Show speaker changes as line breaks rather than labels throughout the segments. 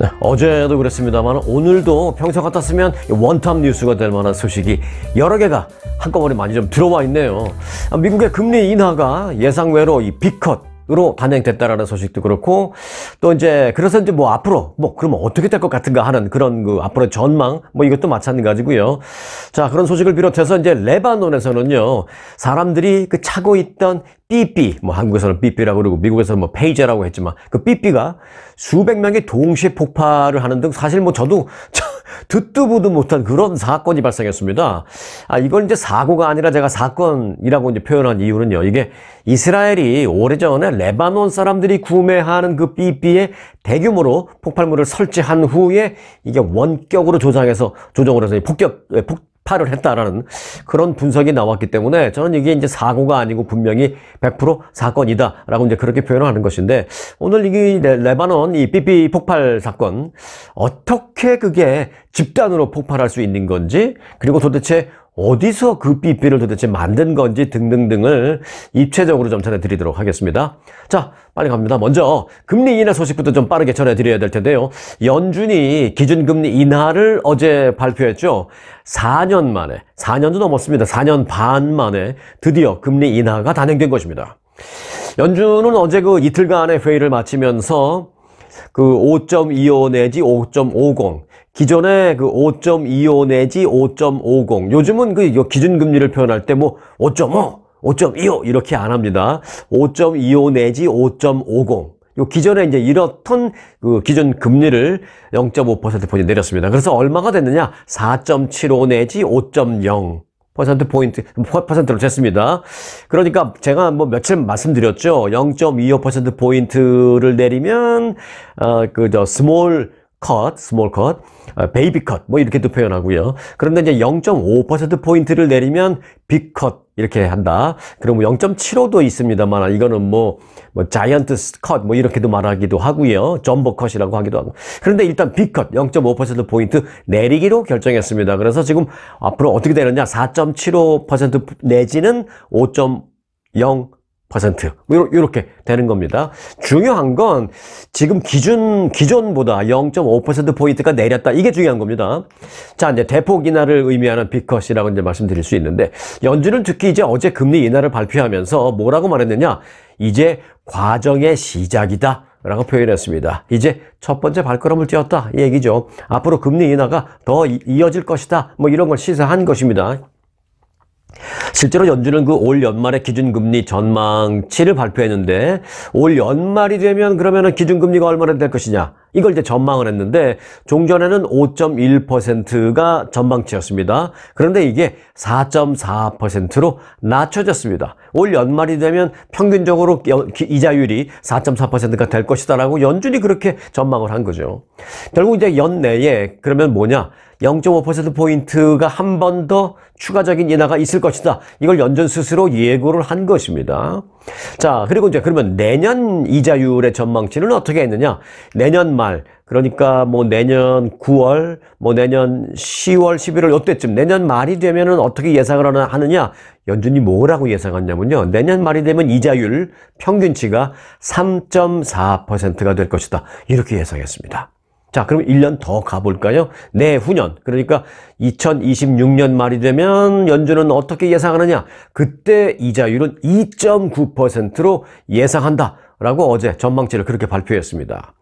네, 어제도 그랬습니다만 오늘도 평소 같았으면 원탑 뉴스가 될 만한 소식이 여러 개가 한꺼번에 많이 좀 들어와 있네요. 아, 미국의 금리 인하가 예상외로 이 big cut으로 단행됐다라는 소식도 그렇고 또 이제 그래서 이제 뭐 앞으로 뭐 그러면 어떻게 될 것 같은가 하는 그런 그 앞으로 전망 뭐 이것도 마찬가지고요. 자 그런 소식을 비롯해서 이제 레바논에서는요 사람들이 그 차고 있던 삐삐 뭐 한국에서는 삐삐라고 그러고 미국에서는 뭐 pager라고 했지만 그 삐삐가 수백 명이 동시에 폭발을 하는 등 사실 뭐 저도 듣도 보도 못한 그런 사건이 발생했습니다. 아, 이걸 이제 사고가 아니라 제가 사건이라고 이제 표현한 이유는요. 이게 이스라엘이 오래전에 레바논 사람들이 구매하는 그 삐삐에 대규모로 폭발물을 설치한 후에 이게 원격으로 조장해서 조정을 해서 폭격, 예, 폭, 폭발을 했다라는 그런 분석이 나왔기 때문에 저는 이게 이제 사고가 아니고 분명히 100% 사건이다라고 이제 그렇게 표현을 하는 것인데 오늘 이 레바논 이 삐삐 폭발 사건 어떻게 그게 집단으로 폭발할 수 있는 건지 그리고 도대체 어디서 그 삐삐를 도대체 만든 건지 등등등을 입체적으로 좀 전해드리도록 하겠습니다. 자, 빨리 갑니다. 먼저 금리 인하 소식부터 좀 빠르게 전해드려야 될 텐데요. 연준이 기준금리 인하를 어제 발표했죠. 4년 만에, 4년도 넘었습니다. 4년 반 만에 드디어 금리 인하가 단행된 것입니다. 연준은 어제 그 이틀간의 회의를 마치면서 그 5.25 내지 5.50 기존에 그 5.25 내지 5.50 요즘은 그 기준금리를 표현할 때 뭐 5.5, 5.25 이렇게 안 합니다. 5.25 내지 5.50요 기존에 이제 이렇던 그 기존 금리를 0.5%포인트 내렸습니다. 그래서 얼마가 됐느냐? 4.75 내지 5.0 퍼센트 포인트 퍼센트로 쟀습니다. 그러니까 제가 뭐 며칠 말씀드렸죠. 0.25% 포인트를 내리면 어그 저 small cut, small cut, baby cut, 뭐 이렇게도 표현하고요. 그런데 이제 0.5%포인트를 내리면 big cut, 이렇게 한다. 그리고 0.75도 뭐 있습니다만, 이거는 뭐, 뭐, giant cut, 뭐 이렇게도 말하기도 하고요. jumbo cut이라고 하기도 하고. 그런데 일단 big cut, 0.5%포인트 내리기로 결정했습니다. 그래서 지금 앞으로 어떻게 되느냐, 4.75% 내지는 5.0 퍼센트 이렇게 되는 겁니다. 중요한 건 지금 기준 기존보다 0.5% 포인트가 내렸다. 이게 중요한 겁니다. 자, 이제 대폭 인하를 의미하는 big cut이라고 이제 말씀드릴 수 있는데 연준은 특히 이제 어제 금리 인하를 발표하면서 뭐라고 말했느냐? 이제 과정의 시작이다. 라고 표현했습니다. 이제 첫 번째 발걸음을 띄었다. 이 얘기죠. 앞으로 금리 인하가 더 이어질 것이다. 뭐 이런 걸 시사한 것입니다. 실제로 연준은 그 올 연말에 기준금리 전망치를 발표했는데 올 연말이 되면 그러면은 기준금리가 얼마나 될 것이냐 이걸 이제 전망을 했는데 종전에는 5.1%가 전망치였습니다. 그런데 이게 4.4%로 낮춰졌습니다. 올 연말이 되면 평균적으로 이자율이 4.4%가 될 것이다라고 연준이 그렇게 전망을 한 거죠. 결국 이제 연내에 그러면 뭐냐? 0.5%포인트가 한 번 더 추가적인 인하가 있을 것이다. 이걸 연준 스스로 예고를 한 것입니다. 자, 그리고 이제 그러면 내년 이자율의 전망치는 어떻게 했느냐? 내년 말, 그러니까 뭐 내년 9월, 뭐 내년 10월, 11월 이때쯤 내년 말이 되면은 어떻게 예상을 하느냐? 연준이 뭐라고 예상했냐면요. 내년 말이 되면 이자율 평균치가 3.4%가 될 것이다. 이렇게 예상했습니다. 자, 그럼 1년 더 가볼까요? 내후년, 그러니까 2026년 말이 되면 연준은 어떻게 예상하느냐? 그때 이자율은 2.9%로 예상한다. 라고 어제 전망치를 그렇게 발표했습니다.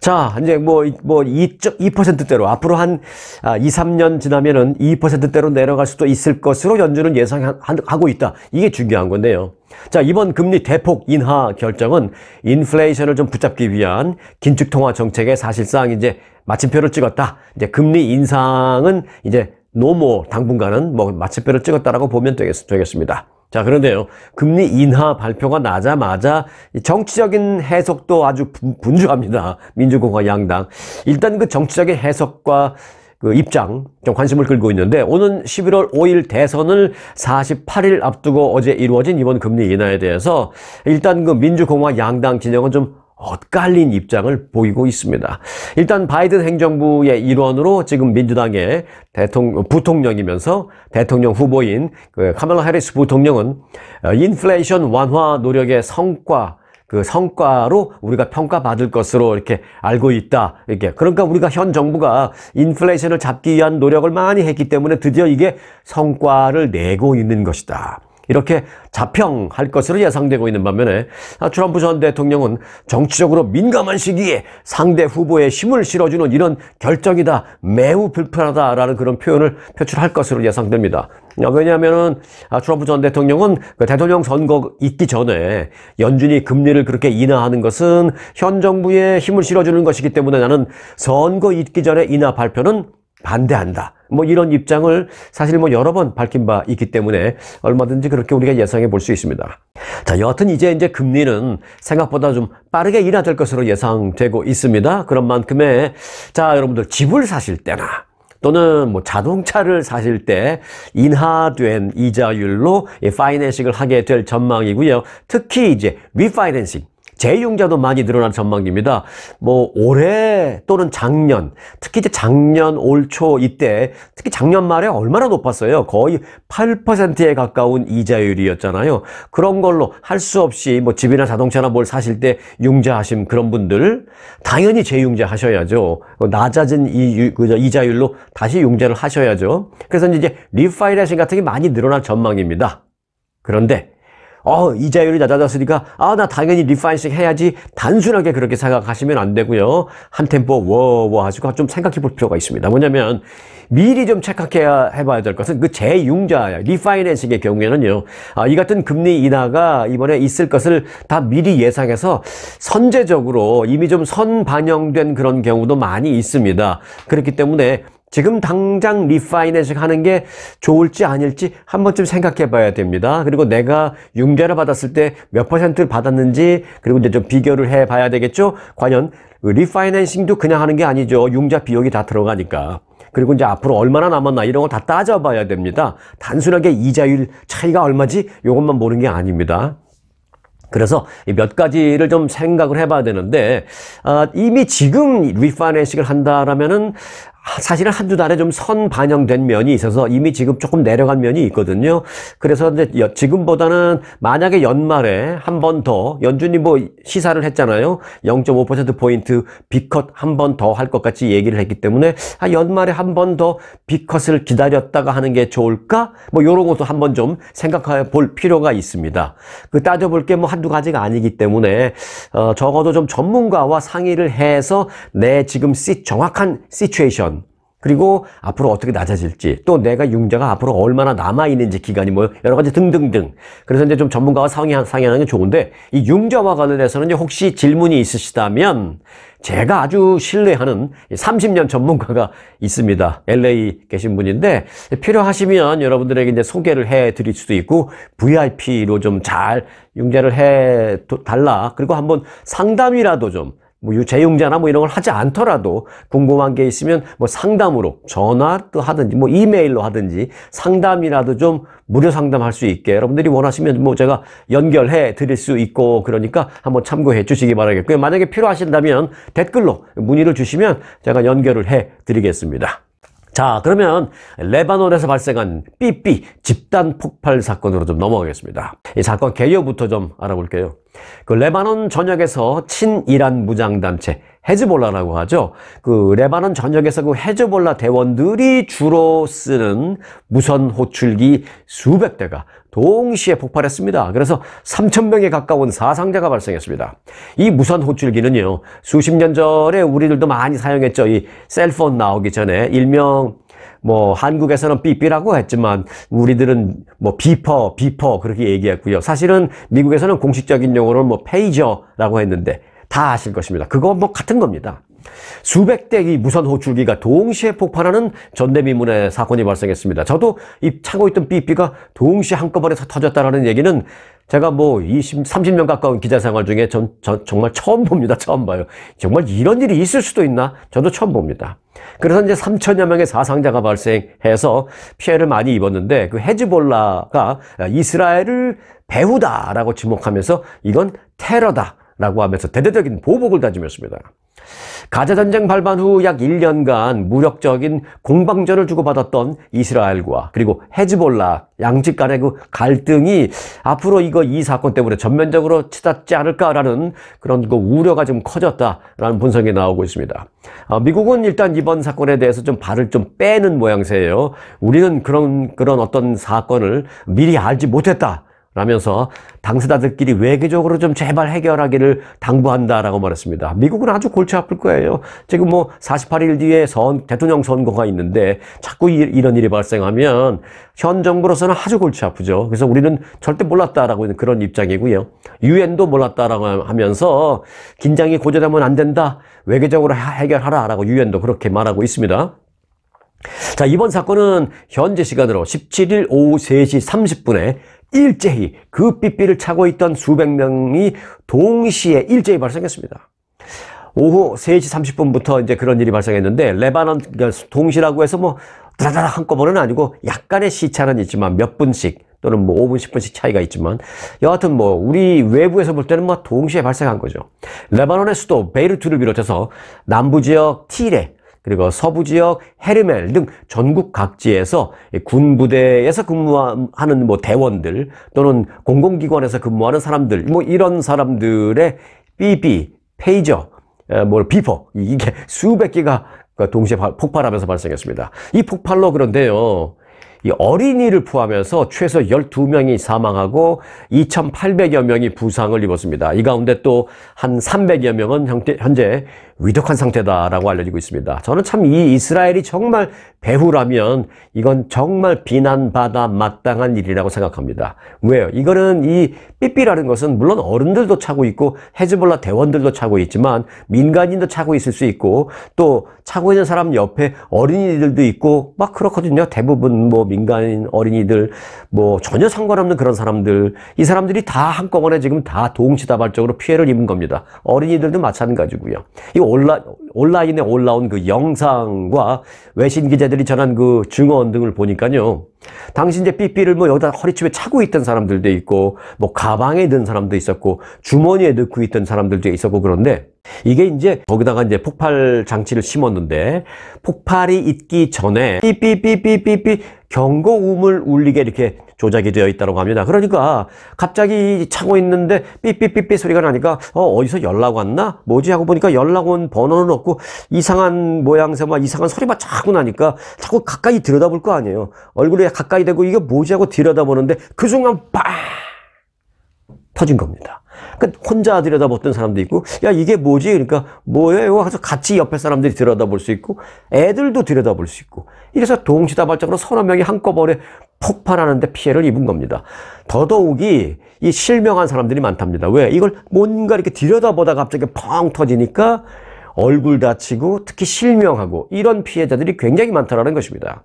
자, 이제 뭐, 뭐, 2.2%대로 앞으로 한 2, 아, 3년 지나면은 2%대로 내려갈 수도 있을 것으로 연준은 예상하고 있다. 이게 중요한 건데요. 자, 이번 금리 대폭 인하 결정은 인플레이션을 좀 붙잡기 위한 긴축 통화 정책에 사실상 이제 마침표를 찍었다. 이제 금리 인상은 이제 노모 당분간은 뭐 마침표를 찍었다라고 보면 되겠, 되겠습니다. 자, 그런데요. 금리 인하 발표가 나자마자 정치적인 해석도 아주 분주합니다. 민주공화 양당. 일단 그 정치적인 해석과 그 입장 좀 관심을 끌고 있는데 오는 11월 5일 대선을 48일 앞두고 어제 이루어진 이번 금리 인하에 대해서 일단 그 민주공화 양당 진영은 좀 엇갈린 입장을 보이고 있습니다. 일단 바이든 행정부의 일원으로 지금 민주당의 대통령, 부통령이면서 대통령 후보인 그 카멜라 해리스 부통령은 어, 인플레이션 완화 노력의 성과 그 성과로 우리가 평가받을 것으로 이렇게 알고 있다. 이렇게. 그러니까 우리가 현 정부가 인플레이션을 잡기 위한 노력을 많이 했기 때문에 드디어 이게 성과를 내고 있는 것이다. 이렇게 자평할 것으로 예상되고 있는 반면에 아, 트럼프 전 대통령은 정치적으로 민감한 시기에 상대 후보에 힘을 실어주는 이런 결정이다. 매우 불편하다라는 그런 표현을 표출할 것으로 예상됩니다. 왜냐하면 아, 트럼프 전 대통령은 그 대통령 선거 있기 전에 연준이 금리를 그렇게 인하하는 것은 현 정부에 힘을 실어주는 것이기 때문에 나는 선거 있기 전에 인하 발표는 반대한다. 뭐 이런 입장을 사실 뭐 여러 번 밝힌 바 있기 때문에 얼마든지 그렇게 우리가 예상해 볼 수 있습니다. 자, 여하튼 이제 이제 금리는 생각보다 좀 빠르게 인하될 것으로 예상되고 있습니다. 그런 만큼의 자, 여러분들 집을 사실 때나 또는 뭐 자동차를 사실 때 인하된 이자율로 파이낸싱을 하게 될 전망이고요. 특히 이제 리파이낸싱 재이용자도 많이 늘어난 전망입니다. 뭐 올해 또는 작년, 특히 이제 작년 올 초 이때 특히 작년 말에 얼마나 높았어요. 거의 8%에 가까운 이자율이었잖아요. 그런 걸로 할 수 없이 뭐 집이나 자동차나 뭘 사실 때 융자하신 그런 분들 당연히 재융자 하셔야죠. 낮아진 이, 이자율로 다시 융자를 하셔야죠. 그래서 이제 리파이낸싱 같은 게 많이 늘어난 전망입니다. 그런데 어, 이자율이 낮아졌으니까, 아, 나 당연히 refinancing 해야지. 단순하게 그렇게 생각하시면 안 되고요. 한 템포 워워 하시고 좀 생각해 볼 필요가 있습니다. 뭐냐면, 미리 좀 체크해야 해봐야 될 것은 그 재융자, refinancing의 경우에는요, 아, 이 같은 금리 인하가 이번에 있을 것을 다 미리 예상해서 선제적으로 이미 좀 선 반영된 그런 경우도 많이 있습니다. 그렇기 때문에 지금 당장 refinancing 하는 게 좋을지 아닐지 한 번쯤 생각해 봐야 됩니다. 그리고 내가 융자를 받았을 때 몇 퍼센트를 받았는지 그리고 이제 좀 비교를 해 봐야 되겠죠. 과연 리파이낸싱도 그냥 하는 게 아니죠. 융자 비용이 다 들어가니까. 그리고 이제 앞으로 얼마나 남았나 이런 거 다 따져봐야 됩니다. 단순하게 이자율 차이가 얼마지? 이것만 모르는 게 아닙니다. 그래서 몇 가지를 좀 생각을 해봐야 되는데 어, 이미 지금 리파이낸싱을 한다라면은 사실은 한두 달에 좀 선 반영된 면이 있어서 이미 지금 조금 내려간 면이 있거든요. 그래서 이제 지금보다는 만약에 연말에 한 번 더 연준이 뭐 시사를 했잖아요. 0.5%포인트 big cut 한 번 더 할 것 같이 얘기를 했기 때문에 아, 연말에 한 번 더 big cut을 기다렸다가 하는 게 좋을까? 뭐 이런 것도 한 번 좀 생각해 볼 필요가 있습니다. 그 따져볼 게 뭐 한두 가지가 아니기 때문에 어, 적어도 좀 전문가와 상의를 해서 내 지금 시, 정확한 situation 그리고 앞으로 어떻게 낮아질지 또 내가 융자가 앞으로 얼마나 남아있는지 기간이 뭐 여러 가지 등등등 그래서 이제 좀 전문가와 상의, 상의하는 게 좋은데 이 융자와 관련해서는 혹시 질문이 있으시다면 제가 아주 신뢰하는 30년 전문가가 있습니다. LA 계신 분인데 필요하시면 여러분들에게 이제 소개를 해 드릴 수도 있고 VIP로 좀 잘 융자를 해 달라 그리고 한번 상담이라도 좀 뭐 재용자나 뭐 이런 걸 하지 않더라도 궁금한 게 있으면 뭐 상담으로 전화도 하든지 뭐 이메일로 하든지 상담이라도 좀 무료 상담할 수 있게 여러분들이 원하시면 뭐 제가 연결해 드릴 수 있고 그러니까 한번 참고해 주시기 바라겠고요. 만약에 필요하신다면 댓글로 문의를 주시면 제가 연결을 해 드리겠습니다. 자, 그러면 레바논에서 발생한 삐삐 집단 폭발 사건으로 좀 넘어가겠습니다. 이 사건 개요부터 좀 알아볼게요. 그 레바논 전역에서 친이란 무장단체 헤즈볼라라고 하죠. 그 레바논 전역에서 그 헤즈볼라 대원들이 주로 쓰는 무선 호출기 수백 대가 동시에 폭발했습니다. 그래서 3천 명에 가까운 사상자가 발생했습니다. 이 무선 호출기는요. 수십 년 전에 우리들도 많이 사용했죠. 이 cell phone 나오기 전에 일명 뭐 한국에서는 삐삐라고 했지만 우리들은 뭐 비퍼, 비퍼 그렇게 얘기했고요. 사실은 미국에서는 공식적인 용어로는 뭐 pager라고 했는데 다 아실 것입니다. 그거 뭐 같은 겁니다. 수백 대의 무선 호출기가 동시에 폭발하는 전대미문의 사건이 발생했습니다. 저도 이 차고 있던 삐삐가 동시에 한꺼번에 터졌다라는 얘기는 제가 뭐 20, 30년 가까운 기자 생활 중에 전, 전 정말 처음 봅니다. 처음 봐요. 정말 이런 일이 있을 수도 있나? 저도 처음 봅니다. 그래서 이제 3천여 명의 사상자가 발생해서 피해를 많이 입었는데 그 헤즈볼라가 이스라엘을 배후다라고 지목하면서 이건 테러다 라고 하면서 대대적인 보복을 다짐했습니다. 가자전쟁 발발 후약 1년간 무력적인 공방전을 주고받았던 이스라엘과 그리고 헤즈볼라 양측 간의 그 갈등이 앞으로 이거 이 사건 때문에 전면적으로 치닫지 않을까라는 그런 그 우려가 좀 커졌다라는 분석이 나오고 있습니다. 아, 미국은 일단 이번 사건에 대해서 좀 발을 좀 빼는 모양새예요. 우리는 그런 그런 어떤 사건을 미리 알지 못했다. 라면서 당사자들끼리 외교적으로 좀 제발 해결하기를 당부한다라고 말했습니다. 미국은 아주 골치 아플 거예요. 지금 뭐 48일 뒤에 선, 대통령 선거가 있는데 자꾸 이, 이런 일이 발생하면 현 정부로서는 아주 골치 아프죠. 그래서 우리는 절대 몰랐다라고 있는 그런 입장이고요. 유엔도 몰랐다라고 하면서 긴장이 고조되면 안 된다. 외교적으로 해결하라라고 유엔도 그렇게 말하고 있습니다. 자, 이번 사건은 현재 시간으로 17일 오후 3시 30분에 일제히 그 삐삐를 차고 있던 수백 명이 동시에 일제히 발생했습니다. 오후 3시 30분부터 이제 그런 일이 발생했는데 레바논 그러니까 동시라고 해서 뭐 다다닥 한꺼번에는 아니고 약간의 시차는 있지만 몇 분씩 또는 뭐 5분, 10분씩 차이가 있지만 여하튼 뭐 우리 외부에서 볼 때는 뭐 동시에 발생한 거죠. 레바논의 수도 베이루트를 비롯해서 남부 지역 티레 그리고 서부 지역 헤르멜 등 전국 각지에서 군부대에서 근무하는 뭐 대원들 또는 공공기관에서 근무하는 사람들 뭐 이런 사람들의 삐삐, 페이저, 뭐 비퍼 이게 수백 개가 동시에 폭발하면서 발생했습니다. 이 폭발로 그런데요. 이 어린이를 포함해서 최소 12명이 사망하고 2,800여 명이 부상을 입었습니다. 이 가운데 또 한 300여 명은 현재 위독한 상태다라고 알려지고 있습니다. 저는 참 이 이스라엘이 정말 배후라면 이건 정말 비난받아 마땅한 일이라고 생각합니다. 왜요? 이거는 이 삐삐라는 것은 물론 어른들도 차고 있고 헤즈볼라 대원들도 차고 있지만 민간인도 차고 있을 수 있고 또 차고 있는 사람 옆에 어린이들도 있고 막 그렇거든요. 대부분 뭐 민간인 어린이들 뭐 전혀 상관없는 그런 사람들 이 사람들이 다 한꺼번에 지금 다 동시다발적으로 피해를 입은 겁니다. 어린이들도 마찬가지고요. 이 온라, 온라인에 올라온 그 영상과 외신 기자들이 전한 그 증언 등을 보니까요. 당시 이제 삐삐를 뭐 여기다 허리춤에 차고 있던 사람들도 있고, 뭐 가방에 든 사람도 있었고, 주머니에 넣고 있던 사람들도 있었고 그런데 이게 이제 거기다가 이제 폭발 장치를 심었는데 폭발이 있기 전에 삐삐삐삐삐삐 경고음을 울리게 이렇게 조작이 되어 있다고 합니다. 그러니까 갑자기 차고 있는데 삐삐삐삐 소리가 나니까 어, 어디서 연락 왔나? 뭐지? 하고 보니까 연락 온 번호는 없고 이상한 모양새만 이상한 소리만 자꾸 나니까 자꾸 가까이 들여다볼 거 아니에요. 얼굴에 가까이 대고 이게 뭐지? 하고 들여다보는데 그 순간 빡! 터진 겁니다. 그러니까 혼자 들여다봤던 사람도 있고, 야, 이게 뭐지? 그러니까, 뭐예요? 하서 같이 옆에 사람들이 들여다볼 수 있고, 애들도 들여다볼 수 있고, 이래서 동시다발적으로 서너 명이 한꺼번에 폭발하는데 피해를 입은 겁니다. 더더욱이 이 실명한 사람들이 많답니다. 왜? 이걸 뭔가 이렇게 들여다보다 갑자기 펑 터지니까 얼굴 다치고 특히 실명하고 이런 피해자들이 굉장히 많다라는 것입니다.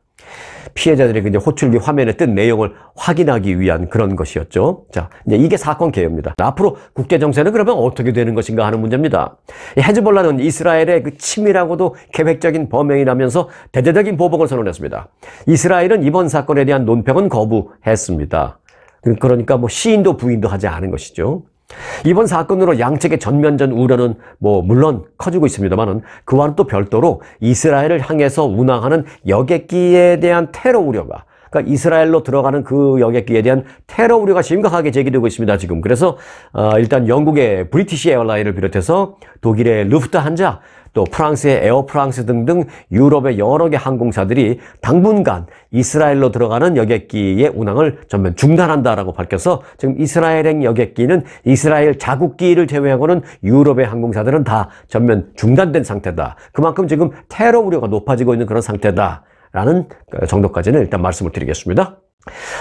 피해자들의 이제 호출기 화면에 뜬 내용을 확인하기 위한 그런 것이었죠. 자, 이제 이게 사건 개요입니다. 앞으로 국제 정세는 그러면 어떻게 되는 것인가 하는 문제입니다. 헤즈볼라는 이스라엘의 그 치밀하고도 계획적인 범행이라면서 대대적인 보복을 선언했습니다. 이스라엘은 이번 사건에 대한 논평은 거부했습니다. 그러니까 뭐 시인도 부인도 하지 않은 것이죠. 이번 사건으로 양측의 전면전 우려는 뭐 물론 커지고 있습니다만은 그와는 또 별도로 이스라엘을 향해서 운항하는 여객기에 대한 테러 우려가 그러니까 이스라엘로 들어가는 그 여객기에 대한 테러 우려가 심각하게 제기되고 있습니다. 지금 그래서 어, 일단 영국의 브리티시 에어라인을 비롯해서 독일의 루프트한자 또 프랑스의 에어프랑스 등등 유럽의 여러 개 항공사들이 당분간 이스라엘로 들어가는 여객기의 운항을 전면 중단한다라고 밝혀서 지금 이스라엘행 여객기는 이스라엘 자국기를 제외하고는 유럽의 항공사들은 다 전면 중단된 상태다. 그만큼 지금 테러 우려가 높아지고 있는 그런 상태다. 라는 정도까지는 일단 말씀을 드리겠습니다.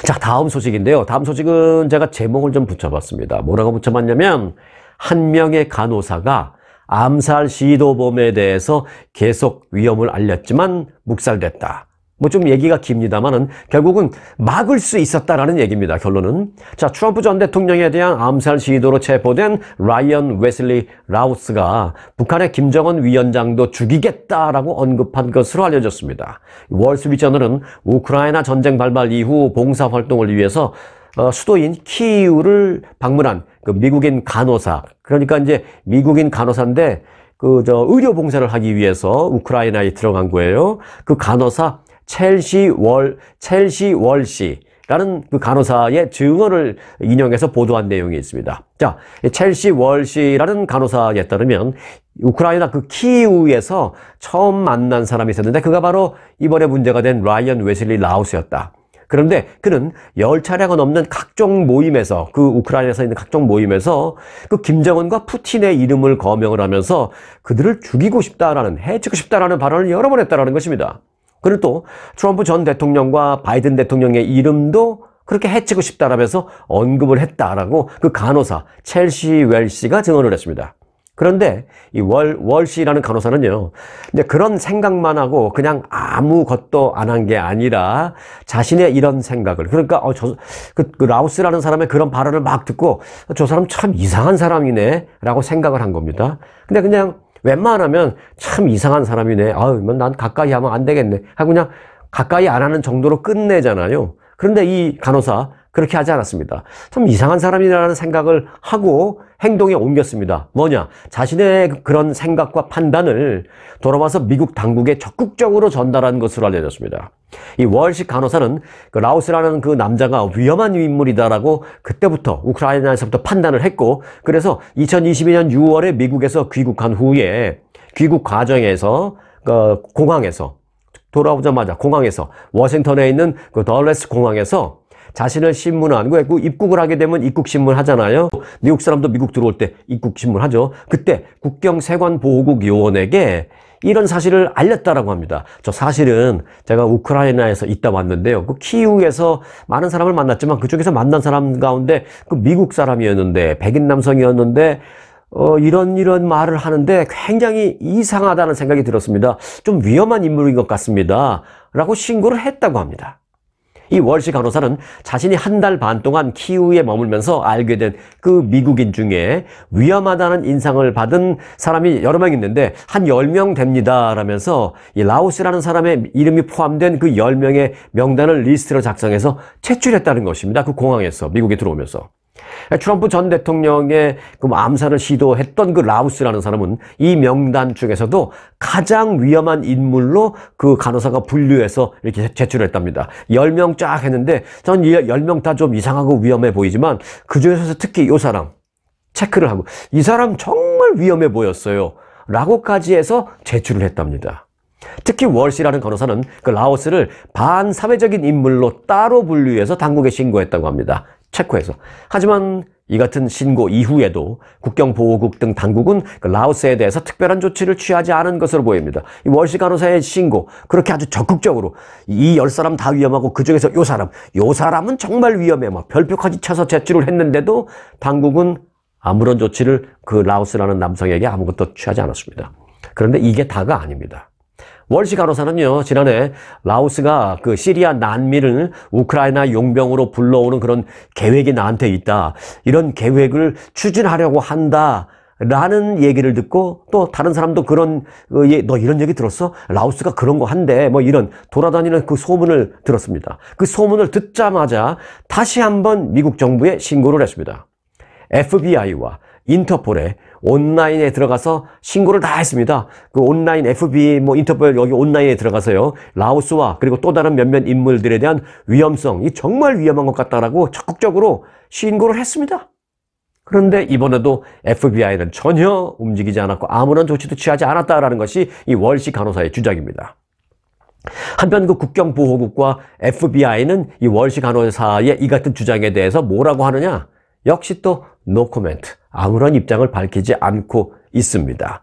자, 다음 소식인데요. 다음 소식은 제가 제목을 좀 붙여봤습니다. 뭐라고 붙여봤냐면, 한 명의 간호사가 암살 시도범에 대해서 계속 위험을 알렸지만 묵살됐다. 뭐 좀 얘기가 깁니다만은 결국은 막을 수 있었다라는 얘기입니다. 결론은 자 트럼프 전 대통령에 대한 암살 시도로 체포된 라이언 웨슬리 라우스가 북한의 김정은 위원장도 죽이겠다라고 언급한 것으로 알려졌습니다. 월스트리트저널은 우크라이나 전쟁 발발 이후 봉사 활동을 위해서 어, 수도인 키이우를 방문한 그 미국인 간호사 그러니까 이제 미국인 간호사인데 그 저 의료 봉사를 하기 위해서 우크라이나에 들어간 거예요. 그 간호사 첼시 월 첼시 월시 라는 그 간호사의 증언을 인용해서 보도한 내용이 있습니다. 자, 첼시 월시라는 간호사에 따르면 우크라이나 그 키우에서 처음 만난 사람이 있었는데 그가 바로 이번에 문제가 된 라이언 웨슬리 라우스였다. 그런데 그는 열 차례가 넘는 각종 모임에서 그 우크라이나에서 있는 각종 모임에서 그 김정은과 푸틴의 이름을 거명을 하면서 그들을 죽이고 싶다라는 해치고 싶다라는 발언을 여러 번 했다라는 것입니다. 그리고 또 트럼프 전 대통령과 바이든 대통령의 이름도 그렇게 해치고 싶다라면서 언급을 했다라고 그 간호사 첼시 웰시가 증언을 했습니다. 그런데 이 월, 월시라는 간호사는요, 이제 그런 생각만 하고 그냥 아무것도 안 한 게 아니라 자신의 이런 생각을, 그러니까, 어, 저, 그, 그 라우스라는 사람의 그런 발언을 막 듣고 저 사람 참 이상한 사람이네 라고 생각을 한 겁니다. 근데 그냥 웬만하면 참 이상한 사람이네. 아유, 뭐난 가까이 하면 안 되겠네. 하고 그냥 가까이 안 하는 정도로 끝내잖아요. 그런데 이 간호사 그렇게 하지 않았습니다. 참 이상한 사람이라는 생각을 하고 행동에 옮겼습니다. 뭐냐? 자신의 그런 생각과 판단을 돌아와서 미국 당국에 적극적으로 전달한 것으로 알려졌습니다. 이 월식 간호사는 그 라오스라는 그 남자가 위험한 인물이다라고 그때부터 우크라이나에서부터 판단을 했고 그래서 2022년 6월에 미국에서 귀국한 후에 귀국 과정에서 그 공항에서 돌아오자마자 공항에서 워싱턴에 있는 그 덜레스 공항에서 자신을 신문한 왜그 입국을 하게 되면 입국 신문 하잖아요. 미국 사람도 미국 들어올 때 입국 신문 하죠. 그때 국경 세관 보호국 요원에게 이런 사실을 알렸다라고 합니다. 저 사실은 제가 우크라이나에서 있다 왔는데요. 그 키우에서 많은 사람을 만났지만 그쪽에서 만난 사람 가운데 그 미국 사람이었는데 백인 남성이었는데 어, 이런 이런 말을 하는데 굉장히 이상하다는 생각이 들었습니다. 좀 위험한 인물인 것 같습니다. 라고 신고를 했다고 합니다. 이 월시 간호사는 자신이 한 달 반 동안 키우에 머물면서 알게 된 그 미국인 중에 위험하다는 인상을 받은 사람이 여러 명 있는데 한 10명 됩니다. 라면서 이 라오스라는 사람의 이름이 포함된 그 10명의 명단을 리스트로 작성해서 채출했다는 것입니다. 그 공항에서 미국에 들어오면서. 트럼프 전 대통령의 그 암살을 시도했던 그 라우스라는 사람은 이 명단 중에서도 가장 위험한 인물로 그 간호사가 분류해서 이렇게 제출했답니다. 10명 쫙 했는데 전 10명 다 좀 이상하고 위험해 보이지만 그 중에서 특히 이 사람 체크를 하고 이 사람 정말 위험해 보였어요. 라고까지 해서 제출을 했답니다. 특히 월시라는 간호사는 그 라오스를 반사회적인 인물로 따로 분류해서 당국에 신고했다고 합니다. 체코에서. 하지만 이 같은 신고 이후에도 국경보호국 등 당국은 그 라오스에 대해서 특별한 조치를 취하지 않은 것으로 보입니다. 이 월시 간호사의 신고 그렇게 아주 적극적으로 이 열 사람 다 위험하고 그중에서 요 사람 요 사람은 정말 위험해 막 별표까지 쳐서 제출을 했는데도 당국은 아무런 조치를 그 라오스라는 남성에게 아무것도 취하지 않았습니다. 그런데 이게 다가 아닙니다. 월시 간호사는요, 지난해 라오스가 그 시리아 난민을 우크라이나 용병으로 불러오는 그런 계획이 나한테 있다. 이런 계획을 추진하려고 한다. 라는 얘기를 듣고 또 다른 사람도 그런 어, 너 이런 얘기 들었어? 라오스가 그런 거 한대 뭐 이런 돌아다니는 그 소문을 들었습니다. 그 소문을 듣자마자 다시 한번 미국 정부에 신고를 했습니다. FBI와 인터폴에 온라인에 들어가서 신고를 다 했습니다. 그 온라인 FBI 뭐 인터폴 여기 온라인에 들어가서요. 라오스와 그리고 또 다른 몇몇 인물들에 대한 위험성, 이 정말 위험한 것 같다라고 적극적으로 신고를 했습니다. 그런데 이번에도 FBI는 전혀 움직이지 않았고 아무런 조치도 취하지 않았다라는 것이 이 월시 간호사의 주장입니다. 한편 그 국경보호국과 FBI는 이 월시 간호사의 이 같은 주장에 대해서 뭐라고 하느냐? 역시 또 노코멘트. 아무런 입장을 밝히지 않고 있습니다.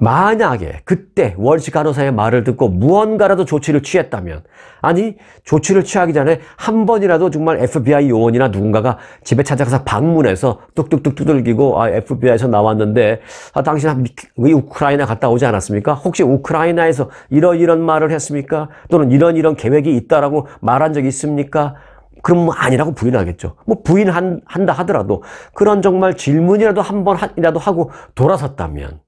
만약에 그때 월시 간호사의 말을 듣고 무언가라도 조치를 취했다면 아니 조치를 취하기 전에 한 번이라도 정말 FBI 요원이나 누군가가 집에 찾아가서 방문해서 뚝뚝뚝 두들기고 아 FBI에서 나왔는데 아 당신 왜 우크라이나 갔다 오지 않았습니까? 혹시 우크라이나에서 이런 이런 말을 했습니까? 또는 이런 이런 계획이 있다라고 말한 적이 있습니까? 그럼 뭐 아니라고 부인하겠죠. 뭐 부인한다 하더라도 그런 정말 질문이라도 한 번이라도 하고 돌아섰다면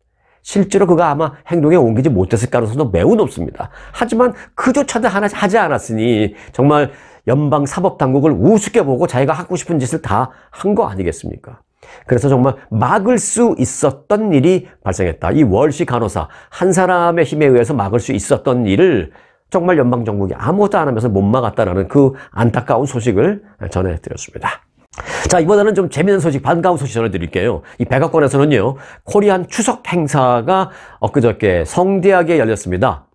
실제로 그가 아마 행동에 옮기지 못했을 가능성도 매우 높습니다. 하지만 그조차도 하나 하지 않았으니 정말 연방 사법 당국을 우습게 보고 자기가 하고 싶은 짓을 다 한 거 아니겠습니까? 그래서 정말 막을 수 있었던 일이 발생했다. 이 월시 간호사 한 사람의 힘에 의해서 막을 수 있었던 일을 정말 연방정국이 아무것도 안 하면서 못 막았다라는 그 안타까운 소식을 전해드렸습니다. 자, 이번에는 좀 재미있는 소식, 반가운 소식 전해드릴게요. 이 백악관에서는요, 코리안 추석 행사가 엊그저께 성대하게 열렸습니다.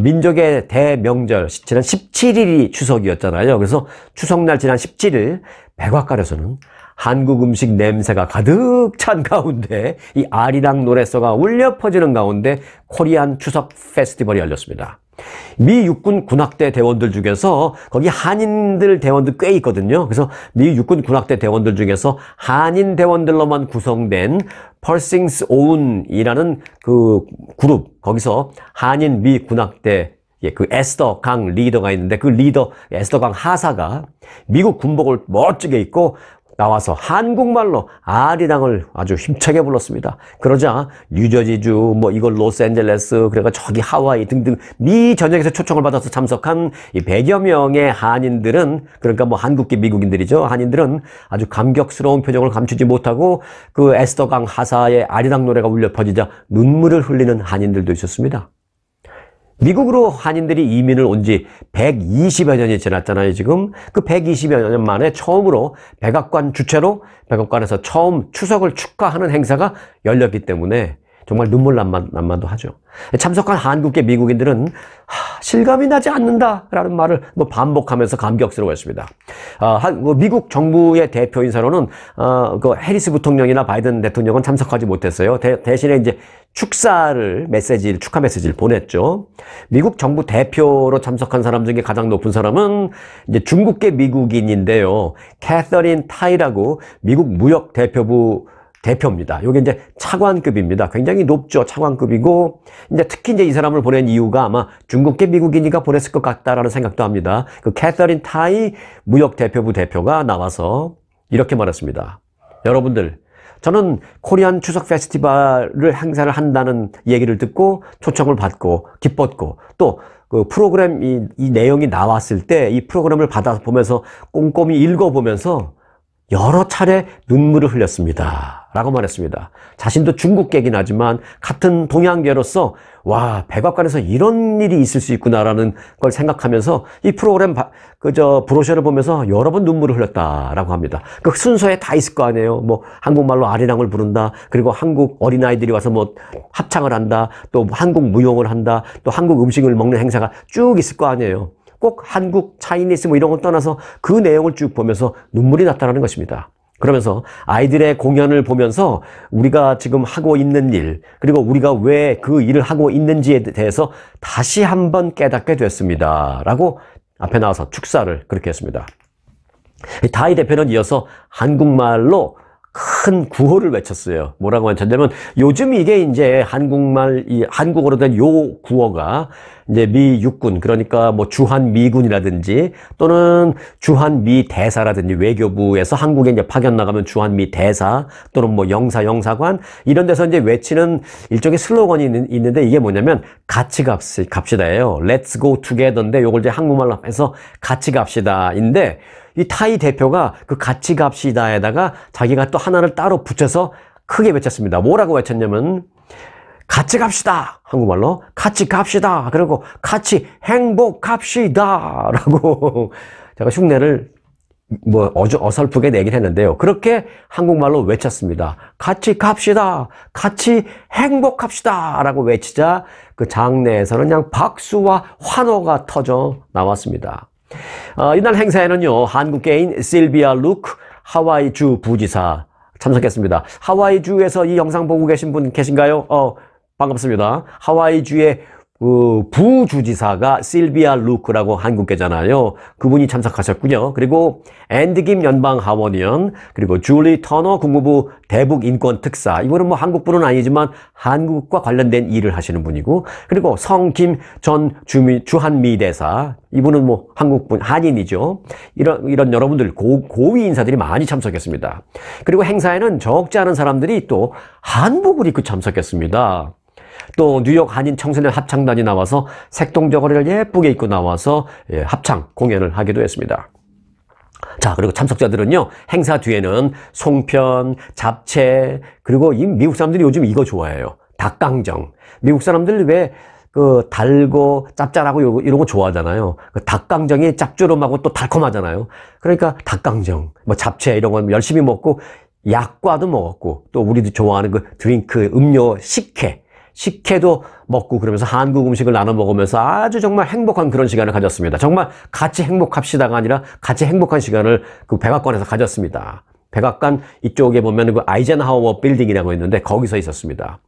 민족의 대명절, 지난 17일이 추석이었잖아요. 그래서 추석날 지난 17일, 백악관에서는 한국 음식 냄새가 가득 찬 가운데 이 아리랑 노래소가 울려 퍼지는 가운데 코리안 추석 페스티벌이 열렸습니다. 미 육군 군악대 대원들 중에서 거기 한인들 대원들 꽤 있거든요. 그래서 미 육군 군악대 대원들 중에서 한인 대원들로만 구성된 펄싱스 오운이라는 그 그룹 거기서 한인 미 군악대 예, 그 에스더 강 리더가 있는데 그 리더 에스더 강 하사가 미국 군복을 멋지게 입고 나와서 한국말로 아리랑을 아주 힘차게 불렀습니다. 그러자 뉴저지주, 뭐 이걸 로스앤젤레스, 그래가 저기 하와이 등등 미 전역에서 초청을 받아서 참석한 이 100여 명의 한인들은 그러니까 뭐 한국계 미국인들이죠. 한인들은 아주 감격스러운 표정을 감추지 못하고 그 에스더강 하사의 아리랑 노래가 울려 퍼지자 눈물을 흘리는 한인들도 있었습니다. 미국으로 한인들이 이민을 온 지 120여 년이 지났잖아요, 지금. 그 120여 년 만에 처음으로 백악관 주최로 백악관에서 처음 추석을 축하하는 행사가 열렸기 때문에 정말 눈물 난만, 난만도 하죠. 참석한 한국계 미국인들은 하, 실감이 나지 않는다라는 말을 뭐 반복하면서 감격스러워했습니다. 아, 뭐 미국 정부의 대표 인사로는 어, 그 해리스 부통령이나 바이든 대통령은 참석하지 못했어요. 대, 대신에 이제 축사를 메시지를 축하 메시지를 보냈죠. 미국 정부 대표로 참석한 사람 중에 가장 높은 사람은 이제 중국계 미국인인데요. 캐서린 타이라고 미국 무역 대표부 대표입니다. 이게 이제 차관급입니다. 굉장히 높죠. 차관급이고 이제 특히 이제 이 사람을 보낸 이유가 아마 중국계 미국인이라 보냈을 것 같다라는 생각도 합니다. 그 캐서린 타이 무역 대표부 대표가 나와서 이렇게 말했습니다. 여러분들 저는 코리안 추석 페스티벌을 행사를 한다는 얘기를 듣고 초청을 받고 기뻤고 또 그 프로그램 이, 이 내용이 나왔을 때 이 프로그램을 받아 보면서 꼼꼼히 읽어 보면서 여러 차례 눈물을 흘렸습니다. 라고 말했습니다. 자신도 중국계긴 하지만 같은 동양계로서 와 백악관에서 이런 일이 있을 수 있구나라는 걸 생각하면서 이 프로그램 그저 브로셔를 보면서 여러 번 눈물을 흘렸다라고 합니다. 그 순서에 다 있을 거 아니에요. 뭐 한국말로 아리랑을 부른다. 그리고 한국 어린아이들이 와서 뭐 합창을 한다. 또 한국 무용을 한다. 또 한국 음식을 먹는 행사가 쭉 있을 거 아니에요. 꼭 한국, 차이니스 뭐 이런 걸 떠나서 그 내용을 쭉 보면서 눈물이 났다는 것입니다. 그러면서 아이들의 공연을 보면서 우리가 지금 하고 있는 일, 그리고 우리가 왜 그 일을 하고 있는지에 대해서 다시 한번 깨닫게 됐습니다. 라고 앞에 나와서 축사를 그렇게 했습니다. 다이 대표는 이어서 한국말로 큰 구호를 외쳤어요. 뭐라고 외쳤냐면 요즘 이게 이제 한국말 이 한국어로 된 요 구호가 이제 미 육군 그러니까 뭐 주한 미군이라든지 또는 주한 미 대사라든지 외교부에서 한국에 이제 파견 나가면 주한 미 대사 또는 뭐 영사 영사관 이런 데서 이제 외치는 일종의 슬로건이 있는, 데 이게 뭐냐면 같이 갑시, 갑시다예요. Let's go together인데 요걸 이제 한국말로 해서 같이 갑시다인데 이 타이 대표가 그 같이 갑시다에다가 자기가 또 하나를 따로 붙여서 크게 외쳤습니다. 뭐라고 외쳤냐면 같이 갑시다. 한국말로 같이 갑시다. 그리고 같이 행복합시다. 라고 제가 흉내를 뭐 어저, 어설프게 내긴 했는데요. 그렇게 한국말로 외쳤습니다. 같이 갑시다. 같이 행복합시다. 라고 외치자 그 장내에서는 그냥 박수와 환호가 터져 나왔습니다. 어, 이날 행사에는요, 한국계인 실비아 루크 하와이주 부지사 참석했습니다. 하와이주에서 이 영상 보고 계신 분 계신가요? 어, 반갑습니다. 하와이주의 그 부주지사가 실비아 루크라고 한국계잖아요. 그분이 참석하셨군요. 그리고 앤드김 연방 하원의원, 그리고 줄리 터너 국무부 대북 인권 특사. 이분은 뭐 한국분은 아니지만 한국과 관련된 일을 하시는 분이고, 그리고 성김 전 주미, 주한미 대사. 이분은 뭐 한국분, 한인이죠. 이런, 이런 여러분들 고, 고위 인사들이 많이 참석했습니다. 그리고 행사에는 적지 않은 사람들이 또 한복을 입고 참석했습니다. 또 뉴욕 한인 청소년 합창단이 나와서 색동 저고리를 예쁘게 입고 나와서 예, 합창 공연을 하기도 했습니다. 자, 그리고 참석자들은요, 행사 뒤에는 송편, 잡채, 그리고 이 미국 사람들이 요즘 이거 좋아해요. 닭강정. 미국 사람들 왜 그 달고 짭짤하고 이런 거 좋아하잖아요. 그 닭강정이 짭조름하고 또 달콤하잖아요. 그러니까 닭강정, 뭐 잡채 이런 건 열심히 먹고 약과도 먹었고 또 우리도 좋아하는 그 드링크, 음료, 식혜 식혜도 먹고 그러면서 한국 음식을 나눠 먹으면서 아주 정말 행복한 그런 시간을 가졌습니다. 정말 같이 행복합시다가 아니라 같이 행복한 시간을 그 백악관에서 가졌습니다. 백악관 이쪽에 보면 그 아이젠하워 빌딩이라고 있는데 거기서 있었습니다.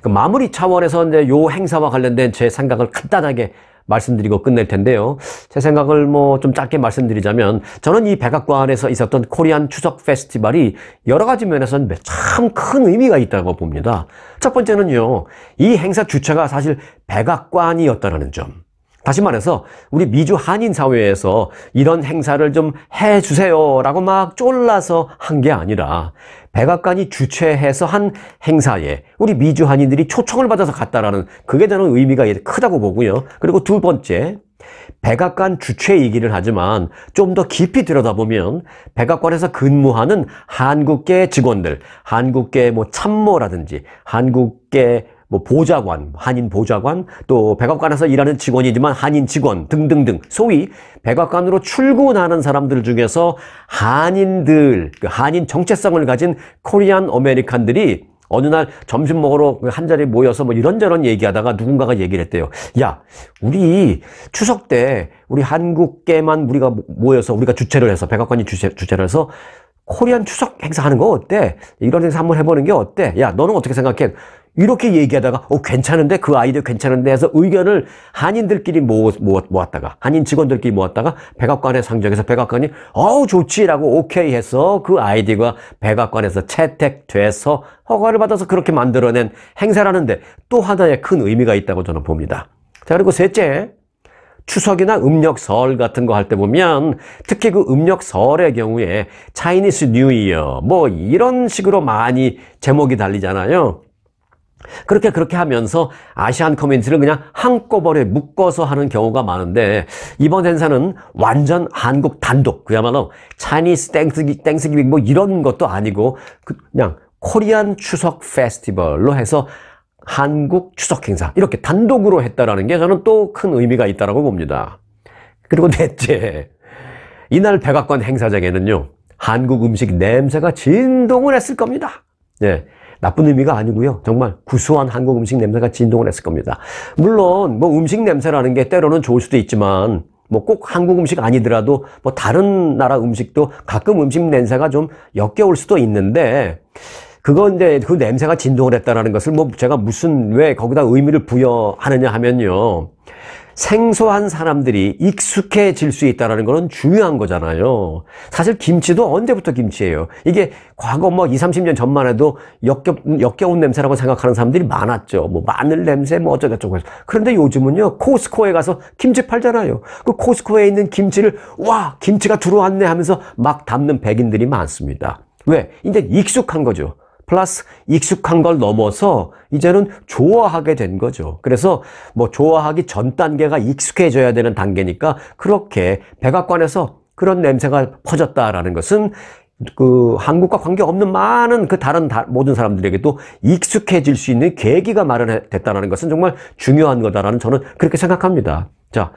그 마무리 차원에서 이제 요 행사와 관련된 제 생각을 간단하게 말씀드리고 끝낼 텐데요. 제 생각을 뭐 좀 짧게 말씀드리자면 저는 이 백악관에서 있었던 코리안 추석 페스티벌이 여러 가지 면에서는 참 큰 의미가 있다고 봅니다. 첫 번째는요. 이 행사 주체가 사실 백악관이었다는 점. 다시 말해서 우리 미주 한인 사회에서 이런 행사를 좀 해주세요라고 막 쫄라서 한 게 아니라 백악관이 주최해서 한 행사에 우리 미주 한인들이 초청을 받아서 갔다라는 그게 저는 의미가 크다고 보고요. 그리고 두 번째 백악관 주최이기는 하지만 좀 더 깊이 들여다보면 백악관에서 근무하는 한국계 직원들, 한국계 뭐 참모라든지 한국계 뭐 보좌관, 한인 보좌관, 또 백악관에서 일하는 직원이지만 한인 직원 등등등 소위 백악관으로 출근하는 사람들 중에서 한인들, 그 한인 정체성을 가진 Korean American들이 어느 날 점심 먹으러 그 한자리에 모여서 뭐 이런저런 얘기하다가 누군가가 얘기를 했대요. 야, 우리 추석 때 우리 한국계만 우리가 모여서 우리가 주최를 해서 백악관이 주최, 주최를 해서 코리안 추석 행사 하는 거 어때? 이런 행사 한번 해보는 게 어때? 야, 너는 어떻게 생각해? 이렇게 얘기하다가 어 괜찮은데 그 아이디어 괜찮은데 해서 의견을 한인들끼리 모아, 모았다가 한인 직원들끼리 모았다가 백악관에 상정해서 백악관이 어우 좋지라고 오케이 해서 그 아이디어가 백악관에서 채택돼서 허가를 받아서 그렇게 만들어낸 행사라는데 또 하나의 큰 의미가 있다고 저는 봅니다. 자 그리고 셋째 추석이나 음력 설 같은 거 할 때 보면 특히 그 음력 설의 경우에 Chinese New Year 뭐 이런 식으로 많이 제목이 달리잖아요. 그렇게 그렇게 하면서 Asian community를 그냥 한꺼번에 묶어서 하는 경우가 많은데 이번 행사는 완전 한국 단독 그야말로 Chinese Thanksgi-, Thanksgiving 뭐 이런 것도 아니고 그냥 코리안 추석 페스티벌로 해서 한국 추석 행사 이렇게 단독으로 했다라는 게 저는 또 큰 의미가 있다라고 봅니다. 그리고 넷째 이날 백악관 행사장에는요 한국 음식 냄새가 진동을 했을 겁니다. 예. 나쁜 의미가 아니고요. 정말 구수한 한국 음식 냄새가 진동을 했을 겁니다. 물론 뭐 음식 냄새라는 게 때로는 좋을 수도 있지만 뭐 꼭 한국 음식 아니더라도 뭐 다른 나라 음식도 가끔 음식 냄새가 좀 역겨울 수도 있는데 그건 이제 그 냄새가 진동을 했다라는 것을 뭐 제가 무슨 왜 거기다 의미를 부여하느냐 하면요. 생소한 사람들이 익숙해질 수 있다는 것은 중요한 거잖아요. 사실 김치도 언제부터 김치예요? 이게 과거 뭐 2, 30년 전만 해도 역겨, 역겨운 냄새라고 생각하는 사람들이 많았죠. 뭐 마늘 냄새 뭐 어쩌고저쩌고. 그런데 요즘은요, 코스코에 가서 김치 팔잖아요. 그 코스코에 있는 김치를 와, 김치가 들어왔네 하면서 막 담는 백인들이 많습니다. 왜? 이제 익숙한 거죠. 플러스 익숙한 걸 넘어서 이제는 좋아하게 된 거죠. 그래서 뭐 좋아하기 전 단계가 익숙해져야 되는 단계니까 그렇게 백악관에서 그런 냄새가 퍼졌다라는 것은 그 한국과 관계없는 많은 그 다른 다, 모든 사람들에게도 익숙해질 수 있는 계기가 마련됐다는 것은 정말 중요한 거다라는 저는 그렇게 생각합니다. 자,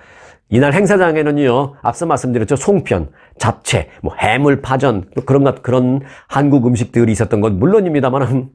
이날 행사장에는요, 앞서 말씀드렸죠. 송편, 잡채, 뭐 해물 파전, 그런 것, 그런 한국 음식들이 있었던 건 물론입니다만,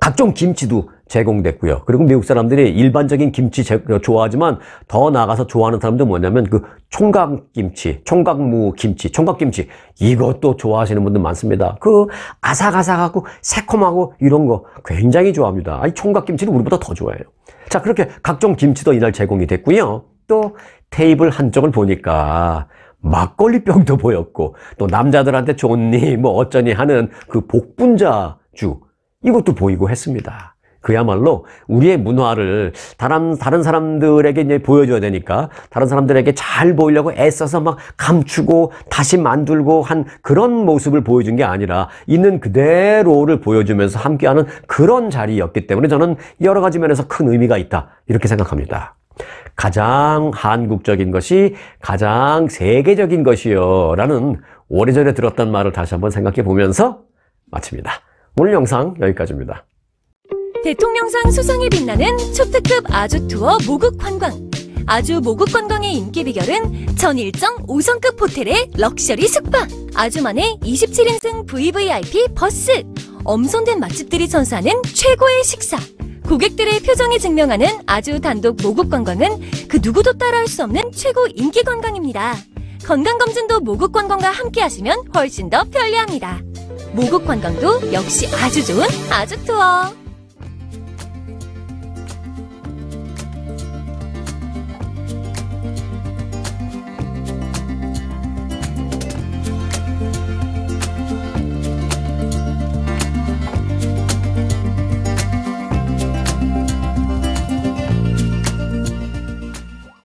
각종 김치도 제공됐고요. 그리고 미국 사람들이 일반적인 김치 좋아하지만 더 나아가서 좋아하는 사람도 뭐냐면 그 총각김치, 총각무 김치, 총각김치 이것도 좋아하시는 분들 많습니다. 그 아삭아삭하고 새콤하고 이런 거 굉장히 좋아합니다. 아니 총각김치는 우리보다 더 좋아해요. 자 그렇게 각종 김치도 이날 제공이 됐고요. 또 테이블 한쪽을 보니까 막걸리병도 보였고 또 남자들한테 좋니 뭐 어쩌니 하는 그 복분자주 이것도 보이고 했습니다. 그야말로 우리의 문화를 다른, 다른 사람들에게 이제 보여줘야 되니까 다른 사람들에게 잘 보이려고 애써서 막 감추고 다시 만들고 한 그런 모습을 보여준 게 아니라 있는 그대로를 보여주면서 함께하는 그런 자리였기 때문에 저는 여러 가지 면에서 큰 의미가 있다. 이렇게 생각합니다. 가장 한국적인 것이 가장 세계적인 것이요. 라는 오래전에 들었던 말을 다시 한번 생각해 보면서 마칩니다. 오늘 영상 여기까지입니다.
대통령상 수상에 빛나는 초특급 아주 투어 모국 관광. 아주 모국 관광의 인기 비결은 전 일정 5성급 호텔의 럭셔리 숙박. 아주만의 27인승 VVIP 버스. 엄선된 맛집들이 선사하는 최고의 식사. 고객들의 표정이 증명하는 아주 단독 모국 관광은 그 누구도 따라할 수 없는 최고 인기 관광입니다. 건강검진도 모국 관광과 함께 하시면 훨씬 더 편리합니다. 모국 관광도 역시 아주 좋은 아주 투어.